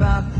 about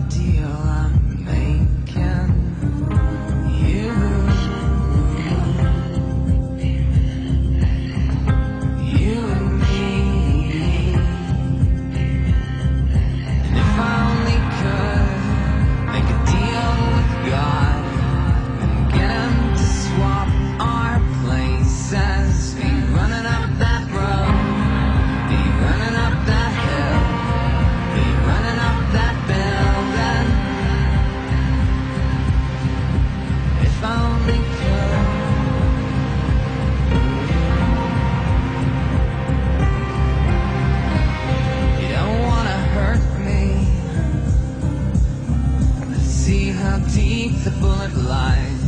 deep the bullet lies.